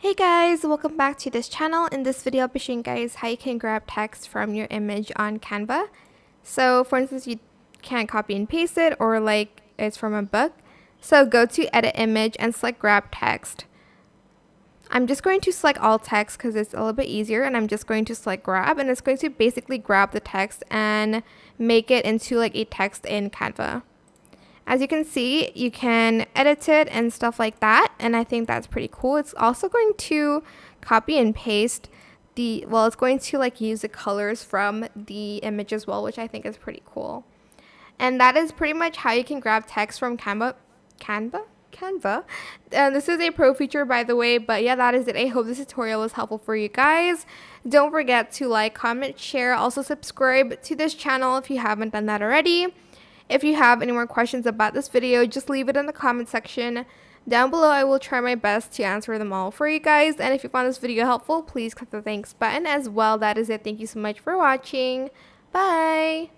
Hey guys, welcome back to this channel. In this video, I'll be showing you guys how you can grab text from your image on Canva. So for instance, you can't copy and paste it or like it's from a book. So go to edit image and select grab text. I'm just going to select all text because it's a little bit easier and I'm just going to select grab and it's going to basically grab the text and make it into like a text in Canva. As you can see, you can edit it and stuff like that. And I think that's pretty cool. It's also going to copy and paste the, well, it's going to like use the colors from the image as well, which I think is pretty cool. And that is pretty much how you can grab text from Canva. Canva? Canva. And this is a pro feature, by the way. But yeah, that is it. I hope this tutorial was helpful for you guys. Don't forget to like, comment, share. Also subscribe to this channel if you haven't done that already. If you have any more questions about this video, just leave it in the comment section down below. I will try my best to answer them all for you guys. And if you found this video helpful, please click the thanks button as well. That is it. Thank you so much for watching. Bye!